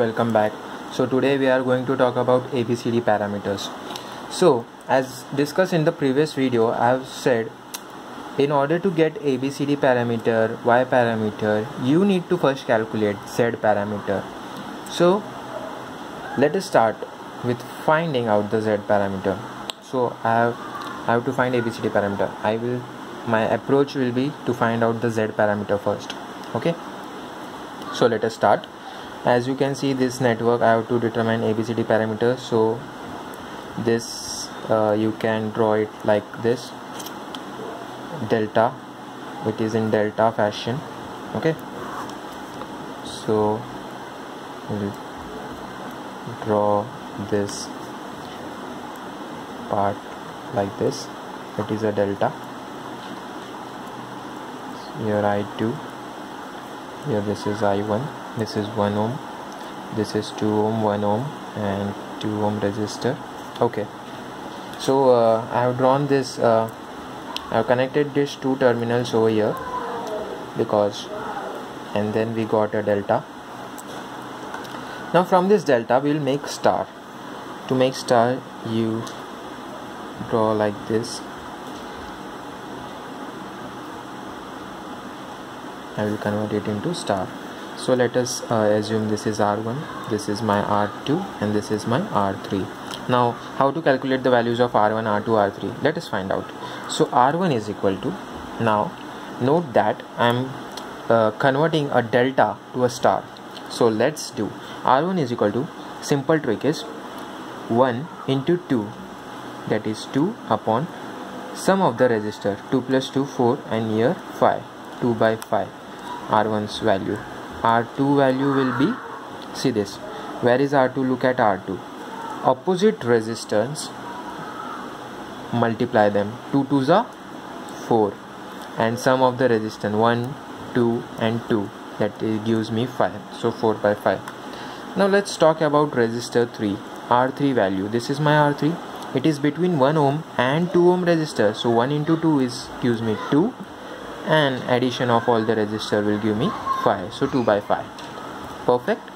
welcome back. So today we are going to talk about abcd parameters. So as discussed in the previous video i have said in order to get abcd parameter y parameter you need to first calculate z parameter. So let us start with finding out the z parameter. So i have i have to find abcd parameter. I will my approach will be to find out the z parameter first. Okay? So let us start as you can see this network I have to determine ABCD parameters. So this uh, you can draw it like this. Delta it is in delta fashion. Okay. So we'll draw this part like this. It is a delta. Here I2 here this is I1 this is 1 ohm. This is 2 ohm 1 ohm and 2 ohm resistor. Okay. So uh, I have drawn this uh, I have connected these two terminals over here because and then we got a delta. Now from this delta we will make star. To make star you draw like this. I will convert it into star so let us uh, assume this is R1 this is my R2 and this is my R3 now how to calculate the values of R1 R2 R3 let us find out. So R1 is equal to now note that I'm uh, converting a delta to a star. So let's do. R1 is equal to simple trick is 1 into 2 that is 2 upon sum of the resistor 2 plus 2 4 and here 5 2 by 5 r1's value r2 value will be see this where is r2 look at r2 opposite resistance multiply them. 2 2s are 4 and sum of the resistance 1 2 and 2 that gives me 5 so 4 by 5 now let's talk about resistor 3 r3 value. This is my r3 it is between 1 ohm and 2 ohm resistor. So 1 into 2 is gives me 2 and addition of all the resistor will give me 5 so 2 by 5 perfect.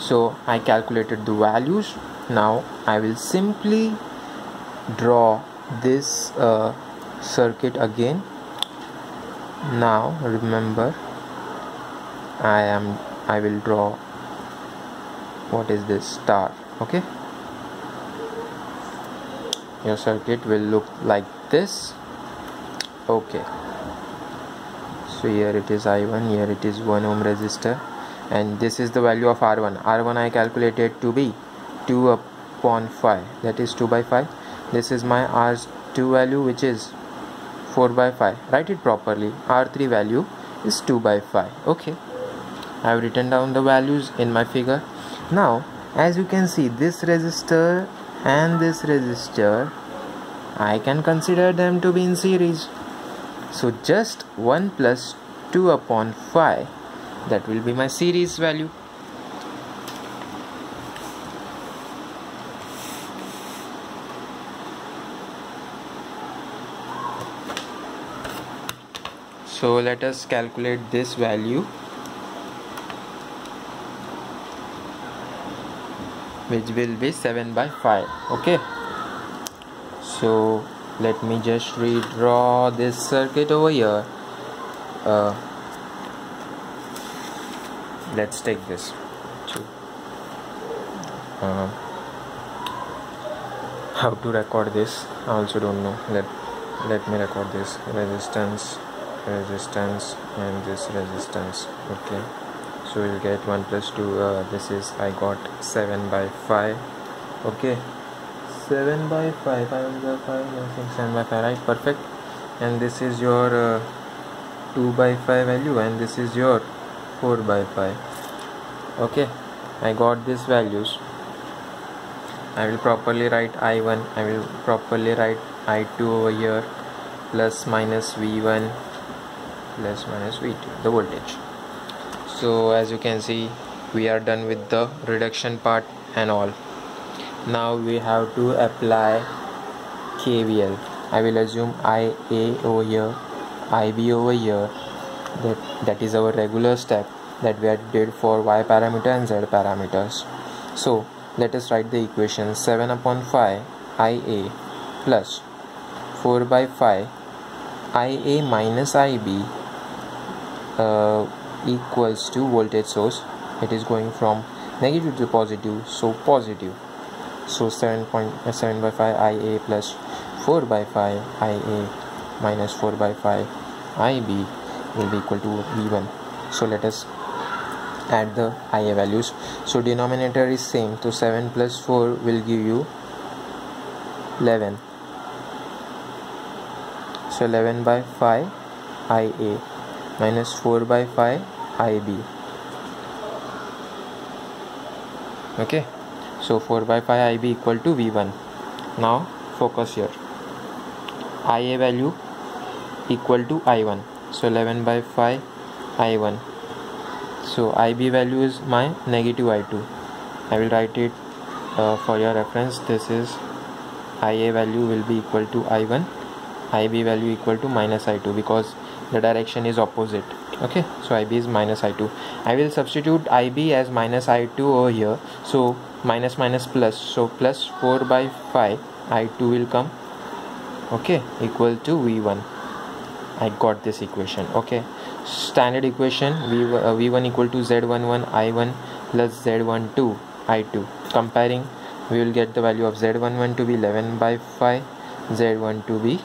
So I calculated the values. Now I will simply draw this uh, circuit again. Now remember I am I will draw what is this? Star. Okay? Your circuit will look like this. Okay so here it is i1 here it is 1 ohm resistor. And this is the value of r1 r1 i calculated to be 2 upon 5 that is 2 by 5 this is my r2 value which is 4 by 5 write it properly. R3 value is 2 by 5 okay. I have written down the values in my figure. Now as you can see this resistor and this resistor I can consider them to be in series so just 1 plus 2 upon 5 that will be my series value. So let us calculate this value which will be 7 by 5 okay? So let me just redraw this circuit over here. Uh, let's take this. Uh, how to record this? I also don't know. Let let me record this. Resistance resistance and this resistance. Okay. So we'll get 1 plus 2 uh, this is I got 7 by 5 okay 7 by 5 5 by 5 6 7 by 5 right? Perfect. And this is your uh, 2 by 5 value and this is your 4 by 5 okay I got these values. I will properly write I1 I will properly write I2 over here plus minus V1 plus minus V2 the voltage. So as you can see we are done with the reduction part and all now we have to apply KVL I will assume IA over here IB over here. That that is our regular step that we had did for y parameter and z parameters. So let us write the equation 7 upon 5 ia plus 4 by 5 ia minus ib uh, equals to voltage source. It is going from negative to positive so positive so uh, 7.7 by 5 ia plus 4 by 5 ia minus 4 by 5 ib will be equal to v1 so let us add the ia values. So denominator is same. So 7 plus 4 will give you 11 so 11 by 5 ia minus 4 by 5 ib okay so 4 by 5 ib equal to v1 now focus here. Ia value equal to i1 so 11 by 5 i1 so ib value is my negative i2 i will write it uh, for your reference. This is ia value will be equal to i1 ib value equal to minus i2 because the direction is opposite okay so ib is minus i2 i will substitute ib as minus i2 over here. So minus minus plus. So plus 4 by 5 i2 will come. Okay equal to v1 i got this equation. Okay standard equation v, uh, v1 equal to z11 i1 plus z12 i2 comparing we will get the value of z11 to be 11 by 5 z1 to be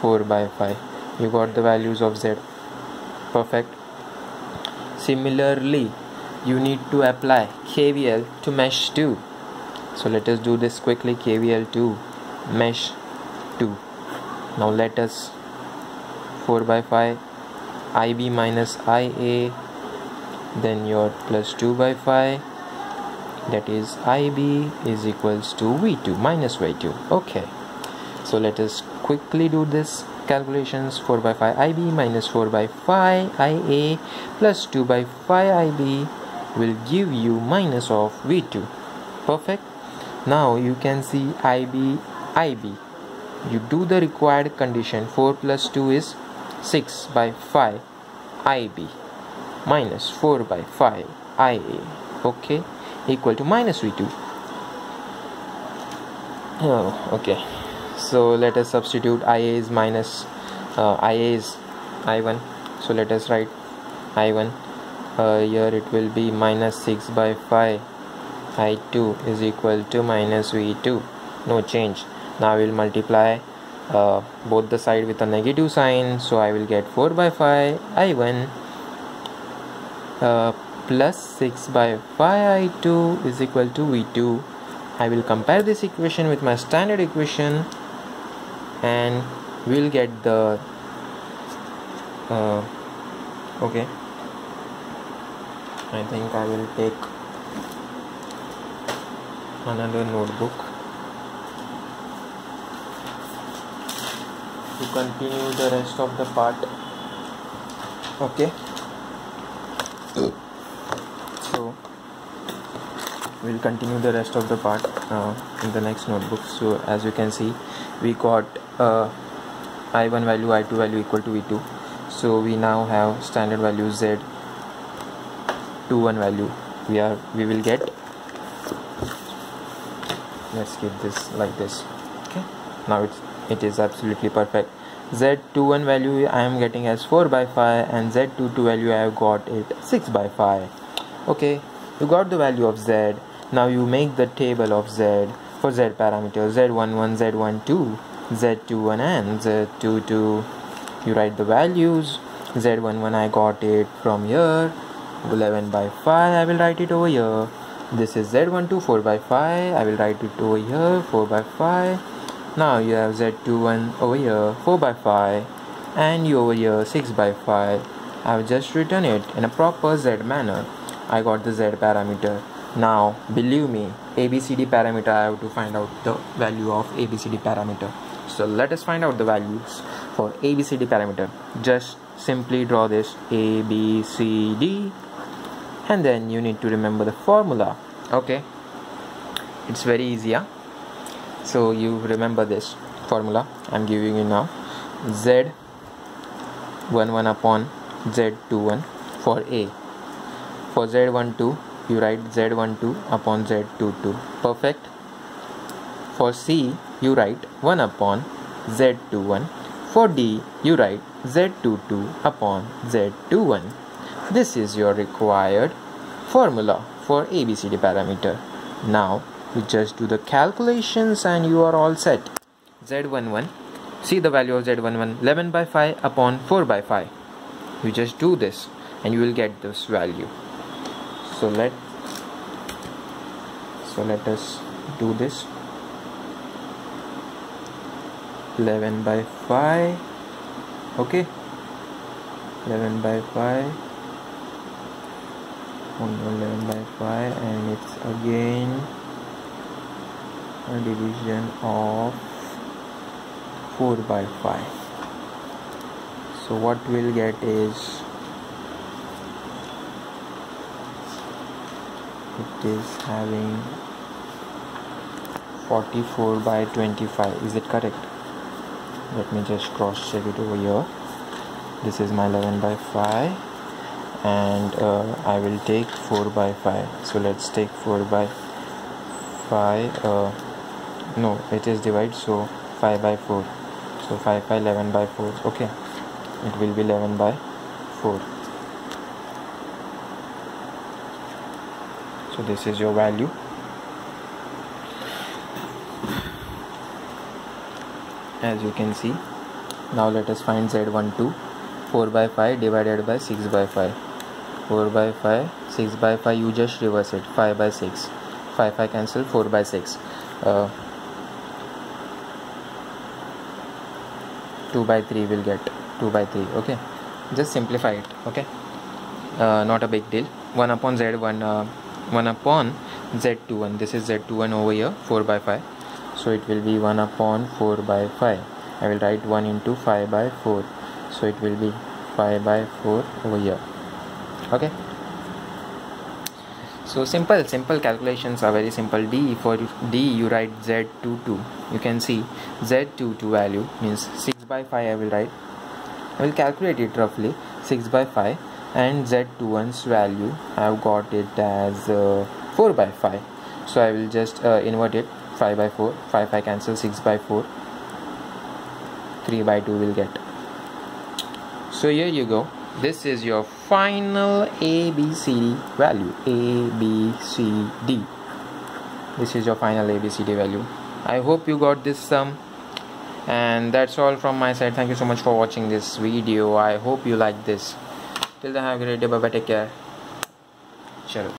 4 by 5 you got the values of z perfect. Similarly you need to apply kvl to mesh 2 so let us do this quickly. Kvl to mesh 2 now let us 4 by 5 ib minus ia then your plus 2 by 5 that is ib is equals to v2 minus v2 okay. So let us quickly do this calculations 4 by 5 ib minus 4 by 5 ia plus 2 by 5 ib will give you minus of v2 perfect? Now you can see ib ib you do the required condition. 4 plus 2 is 6 by 5 ib minus 4 by 5 ia okay? Equal to minus v2 oh okay so let us substitute ia is minus uh, ia is i1 so let us write i1 uh, here it will be minus 6 by 5 i2 is equal to minus v2 no change. Now I will multiply uh, both the side with a negative sign. So I will get 4 by 5 i1 uh, plus 6 by 5 i2 is equal to v2 I will compare this equation with my standard equation and we'll get the uh, okay. I think I will take another notebook to continue the rest of the part. Okay so we'll continue the rest of the part uh, in the next notebook. So as you can see we got uh, i1 value i2 value equal to v2 so we now have standard value z 21 value. We are we will get let's keep this like this. Okay. Now it's it is absolutely perfect. Z21 value i am getting as 4 by 5 and z22 value i have got it 6 by 5 okay you got the value of z now you make the table of z for z parameters z11 z12 z21 and z22 you write the values z11 I got it from here. 11 by 5 I will write it over here. This is z12 4 by 5 I will write it over here 4 by 5 now you have z21 over here 4 by 5 and you over here 6 by 5 I have just written it in a proper z manner. I got the z parameter now believe me abcd parameter I have to find out the value of abcd parameter. So let us find out the values for abcd parameter. Just simply draw this abcd and then you need to remember the formula. Okay? It's very easy yeah? so you remember this formula. I'm giving you now. Z 11 upon z21 for a. For z12 you write z12 upon z22 perfect. For c you write 1 upon z21 for d you write z22 upon z21 this is your required formula for abcd parameter. Now you just do the calculations and you are all set. Z11 see the value of z11 11 by 5 upon 4 by 5 you just do this and you will get this value so let so let us do this. 11 by 5 okay. 11 by 5 11 by 5 and it's again a division of 4 by 5 so what we'll get is it is having 44 by 25 is it correct? Let me just cross check it over here. This is my 11 by 5 and uh, I will take 4 by 5 so let's take 4 by 5 uh, no it is divide so 5 by 4 so 5 by 11 by 4 okay it will be 11 by 4 so this is your value. As you can see now let us find z12 4 by 5 divided by 6 by 5 4 by 5 6 by 5 you just reverse it. 5 by 6 5 5 cancel 4 by 6 uh, 2 by 3 will get 2 by 3 okay? Just simplify it. Okay? Uh, not a big deal. 1 upon z1 uh, 1 upon z21 this is z21 over here 4 by 5 so it will be 1 upon 4 by 5 I will write 1 into 5 by 4 so it will be 5 by 4 over here. Okay? So simple simple calculations are very simple. D for d you write z22 you can see z22 value means 6 by 5 I will write. I will calculate it roughly. 6 by 5 and z21's value I have got it as uh, 4 by 5 so I will just uh, invert it. 5 by 4 5 5 cancel. 6 by 4 3 by 2 will get. So here you go. This is your final ABCD value. ABCD this is your final ABCD value. I hope you got this sum. And that's all from my side. Thank you so much for watching this video. I hope you like this चलते हैं have great day bye bye take care चलो